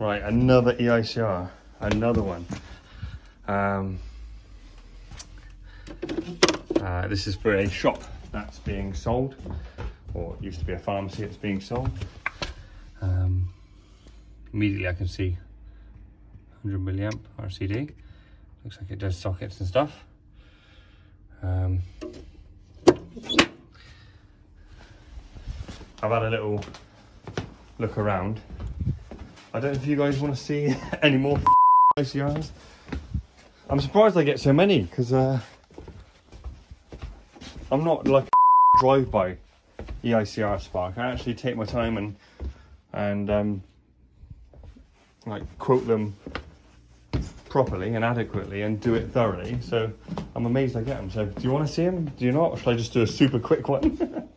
Right, another EICR, another one. Um, uh, this is for a shop that's being sold, or it used to be a pharmacy that's being sold. Um, immediately I can see 100 milliamp RCD. Looks like it does sockets and stuff. Um, I've had a little look around. I don't know if you guys want to see any more ICRs. I'm surprised I get so many because uh, I'm not like a drive-by EICR spark. I actually take my time and and um, like quote them properly and adequately and do it thoroughly. So I'm amazed I get them. So do you want to see them? Do you not? Or should I just do a super quick one?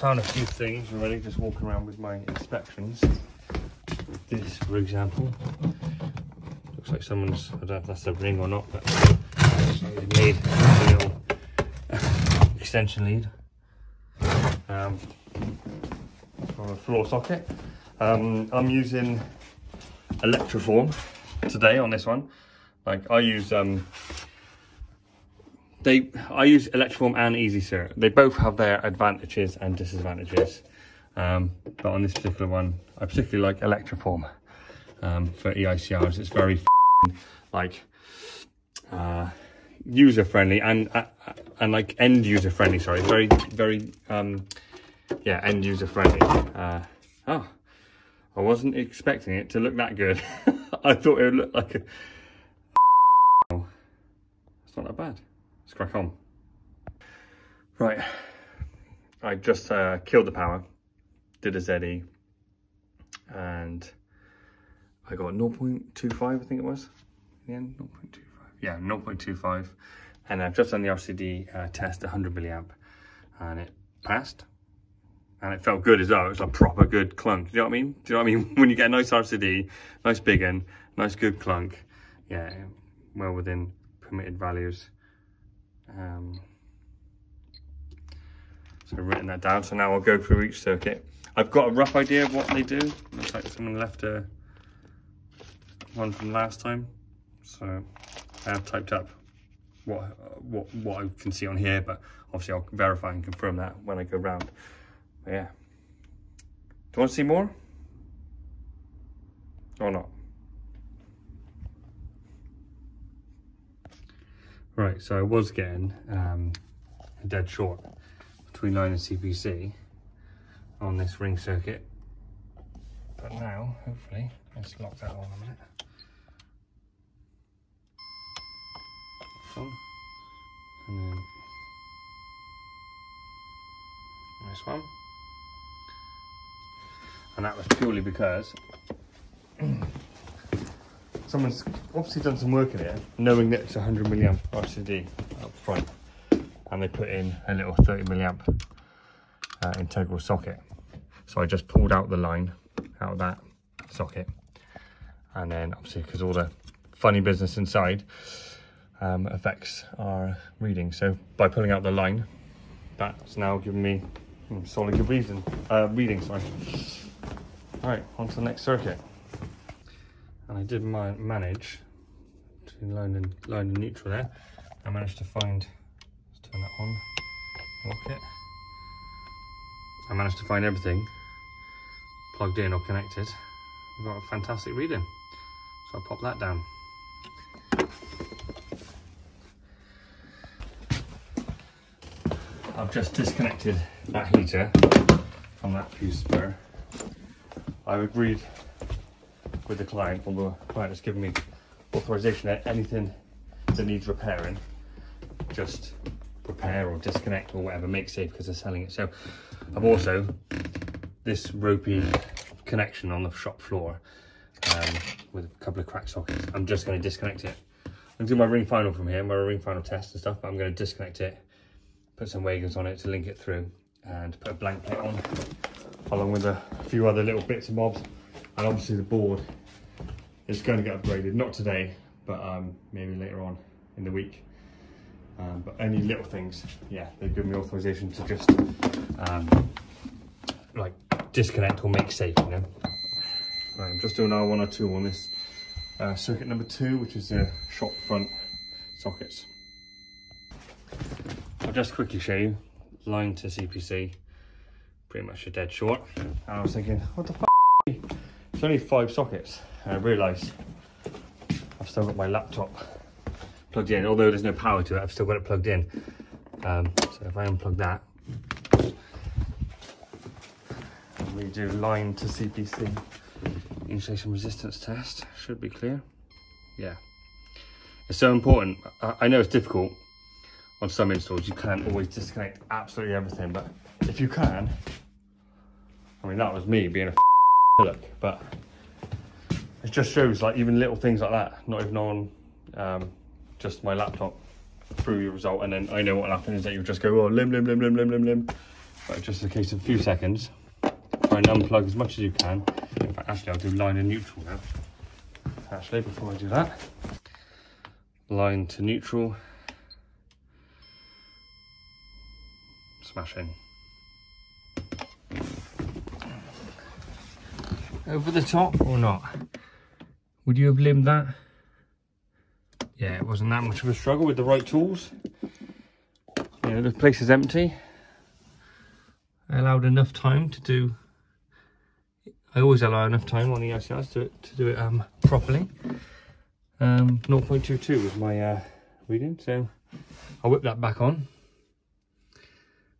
Found a few things already just walking around with my inspections. This, for example, looks like someone's, I don't know if that's a ring or not, but made a little extension lead um, a floor socket. Um, I'm using Electraform today on this one. Like I use um, they I use Electraform and EasyCert. They both have their advantages and disadvantages. Um, but on this particular one, I particularly like Electraform um, for EICRs. It's very like uh, user friendly and uh, and like end user friendly. Sorry, very very um, yeah end user friendly. Uh, oh, I wasn't expecting it to look that good. I thought it would look like a. It's not that bad. Let's crack on. Right, I just uh, killed the power, did a ZE, and I got 0.25, I think it was. In the end, 0.25. Yeah, 0.25. And I've just done the RCD uh, test, 100 milliamp, and it passed. And it felt good as well. It was a proper good clunk. Do you know what I mean? Do you know what I mean? When you get a nice RCD, nice big one, nice good clunk, yeah, well within permitted values. Um, so I've written that down. So now I'll go through each circuit. I've got a rough idea of what they do. Looks like someone left a one from last time. So I have typed up what what what I can see on here, but obviously I'll verify and confirm that when I go round. But yeah. Do you want to see more? Or not? Right, so I was getting um, a dead short between line and CPC on this ring circuit. But now, hopefully, let's lock that on a minute. On. And then this one. And that was purely because someone's obviously done some work in here, knowing that it's 100 milliamp RCD up front, and they put in a little 30 milliamp uh, integral socket. So I just pulled out the line out of that socket, and then obviously because all the funny business inside um, affects our reading. So by pulling out the line, that's now giving me hmm, solid good reason, uh, reading. Sorry. All right, on to the next circuit and I did ma manage between line and line and neutral there. I managed to find. Let's turn that on. Lock it. I managed to find everything plugged in or connected. We've got a fantastic reading. So I'll pop that down. I've just disconnected that heater from that fuse spur. I've agreed with the client, or the client has given me authorization that anything that needs repairing, just repair or disconnect or whatever, make safe because they're selling it. So I've also, this ropey connection on the shop floor um, with a couple of crack sockets, I'm just going to disconnect it. I'm do my ring final from here, my ring final test and stuff, but I'm going to disconnect it, put some Wagos on it to link it through and put a blank plate on along with a few other little bits and bobs and obviously the board is going to get upgraded not today but um, maybe later on in the week um, but only little things yeah they give me authorization to just um, like disconnect or make safe, you know. Right, I'm just doing R1 or 2 on this uh, circuit number two, which is the shop front sockets. I'll just quickly show you, line to CPC, pretty much a dead short. And I was thinking, what the It's only five sockets. I realise I've still got my laptop plugged in, although there's no power to it, I've still got it plugged in. Um, so if I unplug that, we do line to CPC insulation resistance test, should be clear. Yeah, it's so important. I, I know it's difficult on some installs, you can't always disconnect absolutely everything, but if you can, I mean, that was me being a look, but it just shows like even little things like that, not even on um, just my laptop through your result. And then I know what will happen is that you'll just go, oh, limb, limb, lim, lim, lim, lim, lim. But just a case of a few seconds, try and unplug as much as you can. In fact, actually, I'll do line and neutral now. Actually, before I do that, line to neutral. Smash in. Over the top or not? Would you have limbed that? Yeah, it wasn't that much of a struggle with the right tools. You know, the place is empty. I allowed enough time to do I always allow enough time on the ICRs to, to do it um, properly. Um, 0.22 was my uh, reading, so I'll whip that back on.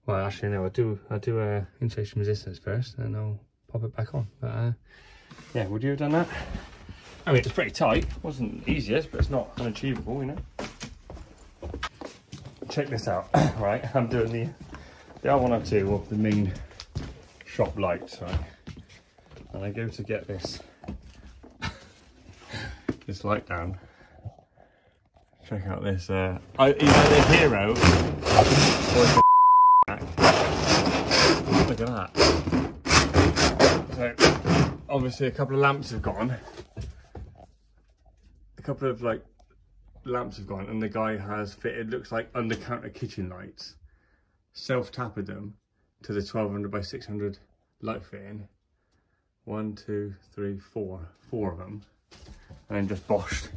Well, actually, no, I'll do, I'll do uh, insulation resistance first, and I'll pop it back on. But uh, yeah, would you have done that? I mean, it's pretty tight. It wasn't the easiest, but it's not unachievable, you know. Check this out, right? I'm doing the, the R102 of the main shop lights, right? and I go to get this this light down. Check out this. Uh, either the hero or Look at that. So obviously a couple of lamps have gone. A couple of like lamps have gone, and the guy has fitted looks like under counter kitchen lights. Self tapped them to the 1200 by 600 light fitting one, two, three, four, four of them, and then just boshed,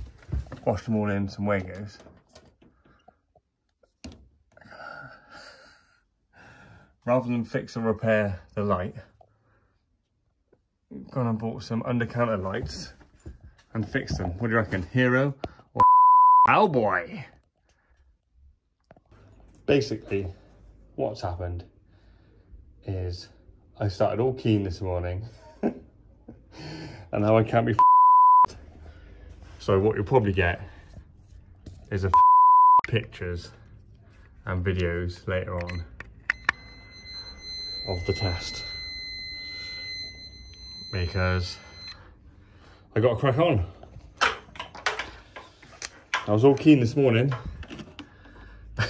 washed them all in some Wagos. Rather than fix and repair the light, gone and bought some under counter lights and fixed them. What do you reckon, hero or cowboy? Basically, what's happened is I started all keen this morning and now I can't be So what you'll probably get is a pictures and videos later on of the test because I got to crack on. I was all keen this morning.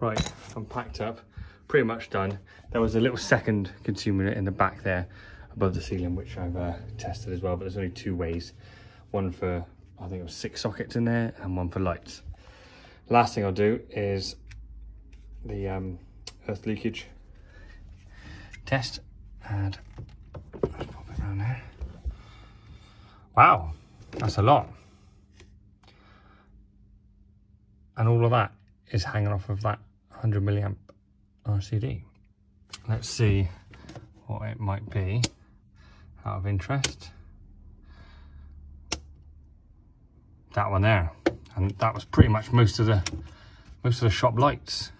right, I'm packed up, pretty much done. There was a little second consumer in the back there above the ceiling, which I've uh, tested as well, but there's only two ways. One for, I think it was six sockets in there and one for lights. Last thing I'll do is the um, earth leakage test and around there. Wow, that's a lot. And all of that is hanging off of that 100 milliamp RCD. Let's see what it might be out of interest. That one there. And that was pretty much most of the most of the shop lights.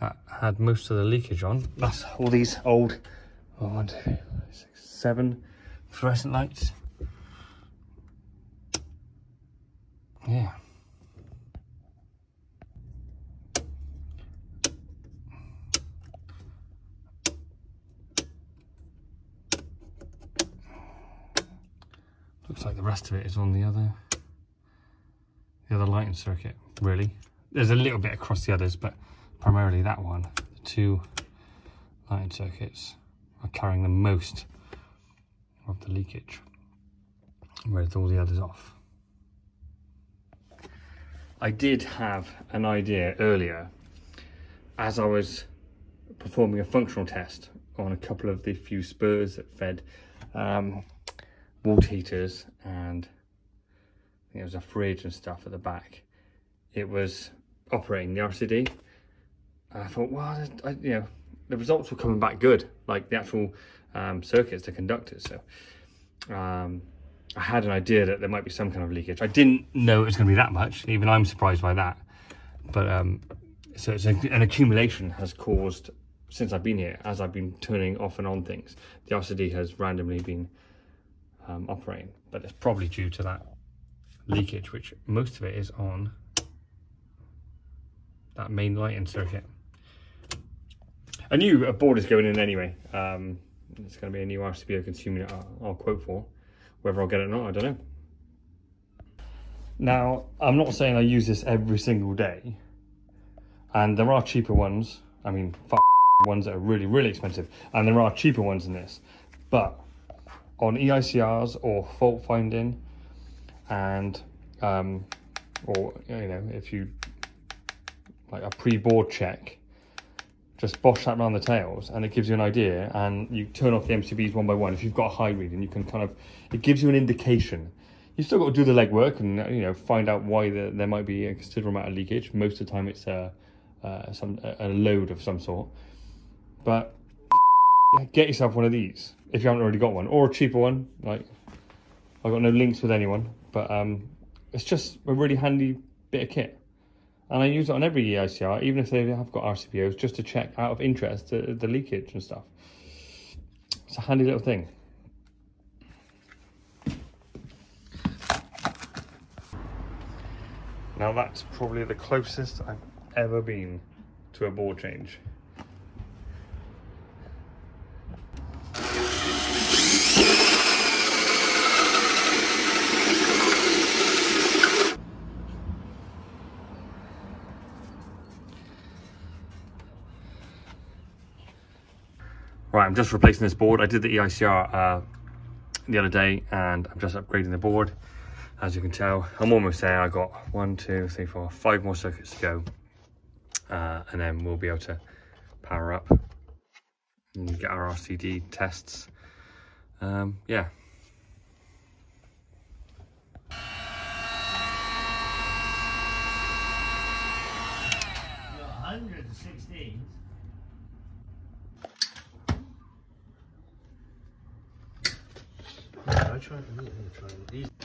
That had most of the leakage on. That's all these old one, two, six, seven fluorescent lights. Yeah. Looks like the rest of it is on the other, the other lighting circuit, really. There's a little bit across the others, but primarily that one. The two lighting circuits are carrying the most of the leakage, whereas all the others off. I did have an idea earlier as I was performing a functional test on a couple of the few spurs that fed um, water heaters and I think it was a fridge and stuff at the back. It was operating the RCD. And I thought, well, I, you know, the results were coming back good, like the actual um, circuits, the conductors. So um, I had an idea that there might be some kind of leakage. I didn't know it was going to be that much. Even I'm surprised by that. But um, so it's a, an accumulation has caused since I've been here, as I've been turning off and on things, the RCD has randomly been um, operating. But it's probably due to that leakage, which most of it is on that main lighting circuit. A new board is going in anyway. Um, it's going to be a new RCBO consumer I'll, I'll quote for. Whether I'll get it or not, I don't know. Now, I'm not saying I use this every single day. And there are cheaper ones. I mean, ones that are really, really expensive. And there are cheaper ones than this. But on EICRs or fault finding and, um, or, you know, if you, like a pre-board check, just bosh that around the tails and it gives you an idea and you turn off the MCBs one by one. If you've got a high reading, you can kind of, it gives you an indication. You've still got to do the legwork and, you know, find out why the, there might be a considerable amount of leakage. Most of the time it's a, uh, some, a load of some sort. But get yourself one of these if you haven't already got one, or a cheaper one. Like I've got no links with anyone, but um, it's just a really handy bit of kit. And I use it on every EICR, even if they have got RCBOs, just to check out of interest the, the leakage and stuff. It's a handy little thing. Now that's probably the closest I've ever been to a board change. Right, I'm just replacing this board. I did the EICR uh, the other day and I'm just upgrading the board. As you can tell, I'm almost there. I've got one, two, three, four, five more circuits to go. Uh, and then we'll be able to power up and get our RCD tests. Um, yeah. I tried, I'm trying these.